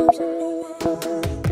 times in the world.